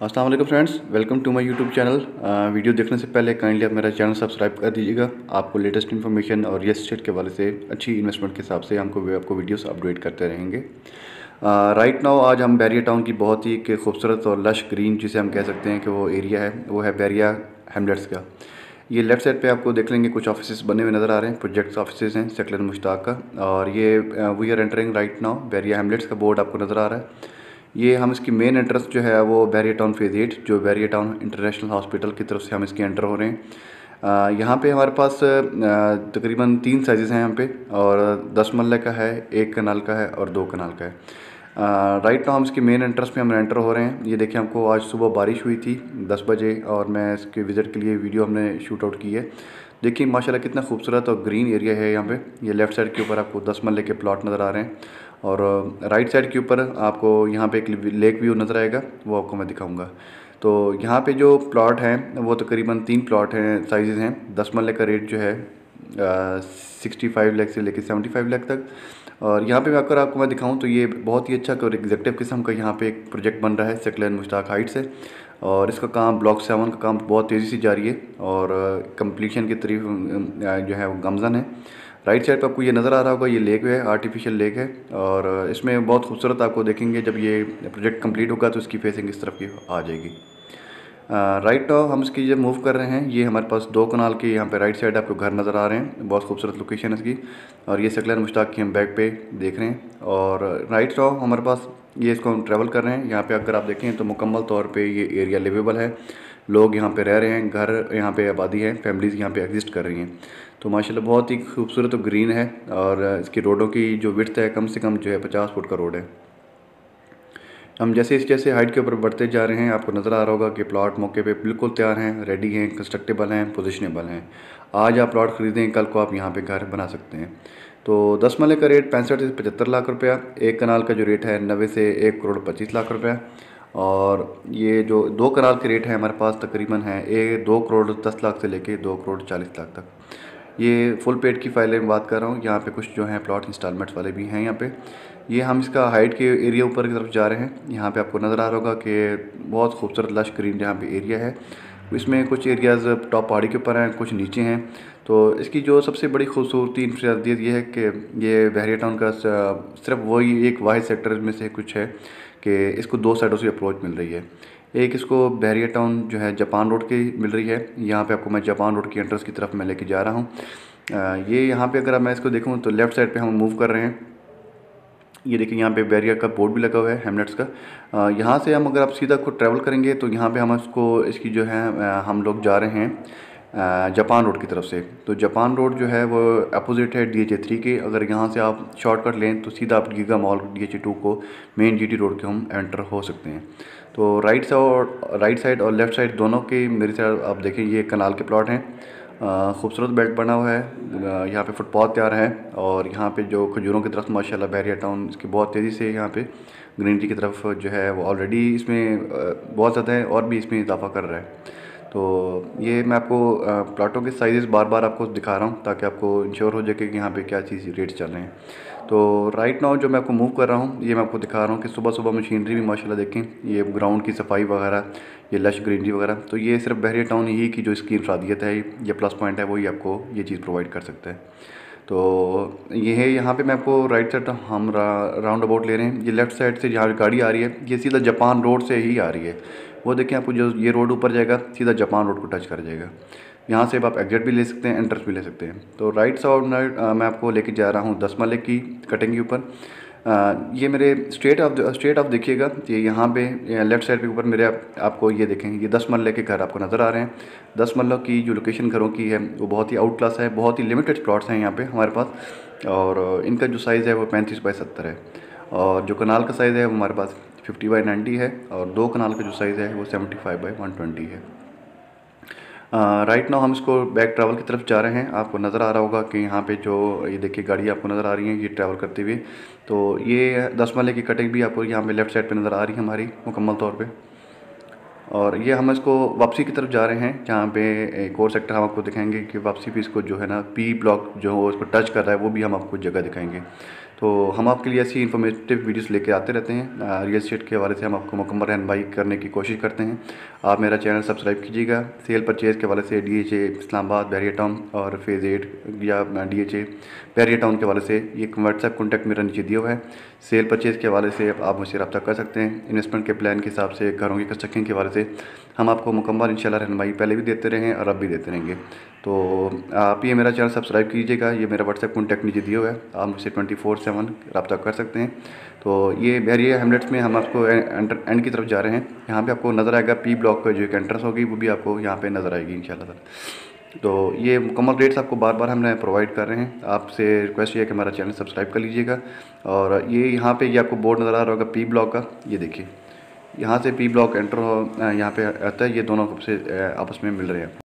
वालेकुम friends welcome to my YouTube channel. Video देखने से पहले काइंडली आप मेरा चैनल सब्सक्राइब कर दीजिएगा। आपको लेटेस्ट इन्फॉर्मेशन और रियल स्टेट के वाले से अच्छी इन्वेस्टमेंट के हिसाब से हमको आपको वीडियोस अपडेट करते रहेंगे। राइट uh, नाउ right आज हम बैरिया टाउन की बहुत ही एक खूबसूरत और लश ग्रीन जिसे हम कह सकते हैं कि वो एरिया है वो है बैरिया हेमलेट्स का। ये लेफ़्ट साइड पे आपको देख लेंगे कुछ ऑफ़िस बने हुए नज़र आ रहे हैं प्रोजेक्ट्स ऑफ़िस हैं सेक्टर मुश्ताक का। और ये we are entering right now Bahria hamlets का बोर्ड आपको नज़र आ रहा है। ये हम इसकी मेन एंट्रेंस जो है वो बैरिया टाउन फ़ेज़ एट जो बैरिया टाउन इंटरनेशनल हॉस्पिटल की तरफ़ से हम इसके एंटर हो रहे हैं। यहाँ पे हमारे पास तकरीबन तीन साइज़ हैं यहाँ पे और दस मल्ले का है, एक कनाल का है और दो कनाल का है। राइट नाउ हम इसकी मेन एंट्रेंस पे हम एंटर हो रहे हैं। ये देखिए, हमको आज सुबह बारिश हुई थी दस बजे और मैं इसके विज़िट के लिए वीडियो हमने शूट आउट की है। देखिए, माशाल्लाह कितना खूबसूरत और ग्रीन एरिया है यहाँ पे। ये लेफ़्ट साइड के ऊपर आपको दस मल्ले के प्लॉट नज़र आ रहे हैं और राइट साइड के ऊपर आपको यहाँ पे एक लेक व्यू नज़र आएगा, वो आपको मैं दिखाऊँगा। तो यहाँ पे जो प्लॉट हैं, वो तकरीबन तीन प्लॉट हैं साइज़ हैं। दस मल्ले का रेट जो है सिक्सटी फाइव लैख से लेकर सेवेंटी फाइव लैख तक। और यहाँ पे अगर आपको मैं दिखाऊँ तो ये बहुत ही अच्छा और एग्जेक्टिव किस्म का यहाँ पे एक प्रोजेक्ट बन रहा है सेकलैन मुश्ताक हाइट से। और इसका काम ब्लॉक सेवन का काम बहुत तेज़ी से जारी है और कंप्लीशन की तरीफ जो है वो गमजन है। राइट साइड पर आपको ये नज़र आ रहा होगा, ये लेक है आर्टिफिशियल लेक है। और इसमें बहुत खूबसूरत आपको देखेंगे जब ये प्रोजेक्ट कंप्लीट होगा तो इसकी फेसिंग इस तरफ़ की आ जाएगी। राइट नाउ हम इसकी जब मूव कर रहे हैं। ये हमारे पास दो कनाल के यहाँ पे राइट साइड आपको घर नज़र आ रहे हैं। बहुत खूबसूरत लोकेशन है इसकी। और ये सकलर मुश्ताक की हम बैक पे देख रहे हैं। और राइट नाउ हमारे पास ये इसको हम ट्रैवल कर रहे हैं। यहाँ पे अगर आप देखें तो मुकम्मल तौर पे ये एरिया लिवेबल है। लोग यहाँ पे रह रहे हैं। घर यहाँ पे आबादी है। फैमिलीज़ यहाँ पे एग्जिस्ट कर रही हैं। तो माशाल्लाह बहुत ही खूबसूरत ग्रीन है। और इसकी रोडों की जो विर्थ है कम से कम जो है पचास फुट का रोड है। हम जैसे इस जैसे हाइट के ऊपर बढ़ते जा रहे हैं, आपको नज़र आ रहा होगा कि प्लॉट मौके पे बिल्कुल तैयार हैं रेडी हैं कंस्ट्रक्टेबल हैं पोजिशनेबल हैं। आज आप प्लॉट ख़रीदें, कल को आप यहाँ पे घर बना सकते हैं। तो दस मले का रेट पैंसठ से पचहत्तर लाख रुपया, एक कनाल का जो रेट है नब्बे से एक करोड़ पच्चीस लाख रुपया। और ये जो दो कनाल के रेट है हमारे पास तकरीबन है एक दो करोड़ दस लाख से लेके दो करोड़ चालीस लाख तक। ये फुल पेड की फाइलें बात कर रहा हूँ। यहाँ पे कुछ जो हैं प्लॉट इंस्टॉलमेंट्स वाले भी हैं यहाँ पे। ये हम इसका हाइट के एरिया ऊपर की तरफ़ जा रहे हैं। यहाँ पे आपको नज़र आ रहा होगा कि बहुत खूबसूरत लश ग्रीन यहाँ पे एरिया है। इसमें कुछ एरियाज़ टॉप पहाड़ी के ऊपर हैं, कुछ नीचे हैं। तो इसकी जो सबसे बड़ी खूबसूरती इंफरादियत ये है कि ये बहरिया टाउन का सिर्फ़ वही एक वाहिद सेक्टर में से कुछ है कि इसको दो साइडों से अप्रोच मिल रही है। एक इसको बैरियर टाउन जो है जापान रोड की मिल रही है। यहाँ पे आपको मैं जापान रोड की एंट्रेंस की तरफ़ मैं लेके जा रहा हूँ। ये यहाँ पे अगर मैं इसको देखूँ तो लेफ़्ट साइड पे हम मूव कर रहे हैं। ये देखिए यहाँ पे बैरियर का बोर्ड भी लगा हुआ है हेमलेट्स का। यहाँ से हम अगर आप सीधा को ट्रैवल करेंगे तो यहाँ पर हम इसको, इसकी जो है हम लोग जा रहे हैं। जापान रोड की तरफ़ से। तो जापान रोड जो है वो अपोजिट है डी एच ए थ्री के। अगर यहाँ से आप शॉर्टकट लें तो सीधा आप Giga mall D H A two को मेन जी टी रोड के हम एंटर हो सकते हैं। तो राइट साइड राइट साइड और लेफ़्ट साइड दोनों के मेरे साइड आप देखें, ये कनाल के प्लॉट हैं। खूबसूरत बेल्ट बना हुआ है। यहाँ पे फुटपाथ तैयार है और यहाँ पे जो खजूरों की तरफ़, माशाल्लाह बैरिया टाउन इसकी बहुत तेज़ी से यहाँ पे ग्रीनरी की तरफ़ जो है वो ऑलरेडी इसमें बहुत ज़्यादा है और भी इसमें इजाफा कर रहा है। तो ये मैं आपको प्लाटों के साइज़ बार बार आपको दिखा रहा हूँ, ताकि आपको इंश्योर हो जाए कि यहाँ पे क्या चीज़ रेट चल रहे हैं। तो राइट नाउ जो मैं आपको मूव कर रहा हूँ, ये मैं आपको दिखा रहा हूँ कि सुबह सुबह मशीनरी भी माशाल्लाह देखें, ये ग्राउंड की सफ़ाई वगैरह, ये लश ग्रीनरी वगैरह तो ये सिर्फ़ बहरिया टाउन ही की जो इसकी इंफरादियत है, ये प्लस पॉइंट है, वही आपको ये चीज़ प्रोवाइड कर सकता है। तो ये है यहाँ पे मैं आपको राइट साइड हम रा, राउंड अबाउट ले रहे हैं। ये लेफ़्ट साइड से जहाँ गाड़ी आ रही है। ये सीधा जापान रोड से ही आ रही है। वो देखें आपको जो ये रोड ऊपर जाएगा सीधा जापान रोड को टच कर जाएगा। यहाँ से आप एग्जिट भी ले सकते हैं एंट्रेंस भी ले सकते हैं। तो राइट साइड मैं आपको लेके जा रहा हूँ दस मल्ले की कटिंग के ऊपर। ये मेरे स्ट्रेट ऑफ़ स्ट्रेट ऑफ़ देखिएगा ये यहाँ पे लेफ़्ट साइड पे ऊपर मेरे आप, आपको ये देखें ये दस मल्ले के घर आपको नज़र आ रहे हैं। दस मल्लों की जो लोकेशन घरों की है वो बहुत ही आउट क्लास है बहुत ही लिमिटेड प्लॉट्स हैं यहाँ पे हमारे पास और इनका जो साइज़ है वो पैंतीस बाई सत्तर है। और जो कनाल का साइज़ है वो हमारे पास फिफ्टी बाई नाइन्टी है और दो कनाल का जो साइज़ है वो seventy five by one twenty है। राइट नाउ हम इसको बैक ट्रैवल की तरफ़ जा रहे हैं। आपको नज़र आ रहा होगा कि यहाँ पे जो, ये देखिए गाड़ी आपको नज़र आ रही है, ये ट्रैवल करते हुए। तो ये दस मल्ले की कटिंग भी आपको यहाँ पे लेफ़्ट साइड पे नज़र आ रही है हमारी, मुकम्मल तौर पे। और ये हम इसको वापसी की तरफ़ जा रहे हैं, जहाँ पे एक और सेक्टर हम आपको दिखाएँगे कि वापसी भी इसको जो है ना पी ब्लॉक जो इसको टच कर रहा है, वो भी हम आपको जगह दिखाएँगे। तो हम आपके लिए ऐसी इन्फॉर्मेटिव वीडियोस लेके आते रहते हैं। रियल स्टेट के हवाले से हम आपको मुकम्मल रहनमाई करने की कोशिश करते हैं। आप मेरा चैनल सब्सक्राइब कीजिएगा। सेल परचेज़ के हवाले से D H A Islamabad Bahria town और फ़ेज़ एट या D H A Bahria town के हवाले से एक व्हाट्सएप कॉन्टैक्ट मेरा नीचे दिया हुआ है। सेल परचेज़ के हवाले से आप मुझसे रब्ता कर सकते हैं। इन्वेस्टमेंट के प्लान के हिसाब से, घरों की कंस्ट्रक्शन के हवाले से हम आपको मुकम्मल इंशाल्लाह रहनमाई पहले भी देते रहे और अब भी देते रहेंगे। तो आप ये मेरा चैनल सब्सक्राइब कीजिएगा। ये मेरा व्हाट्सएप कॉन्टैक्ट नीचे दिया हुआ है। आप मुझसे ट्वेंटी फोर सेवन रब्ता कर सकते हैं। तो ये बैरिया हेमलेट्स में हम आपको एंड की तरफ़ जा रहे हैं। यहाँ पे आपको नज़र आएगा पी ब्लॉक का जो एक एंट्रेंस होगी, वो भी आपको यहाँ पे नज़र आएगी इंशाल्लाह तो ये मुकम्मल रेट्स आपको बार बार हम प्रोवाइड कर रहे हैं। आपसे रिक्वेस्ट ये है कि हमारा चैनल सब्सक्राइब कर लीजिएगा। और ये यहाँ पे ये आपको बोर्ड नज़र आ रहा होगा पी ब्लॉक का। ये देखिए, यहाँ से पी ब्लॉक एंटर यहाँ पे आता है। ये दोनों से आपस में मिल रहे हैं।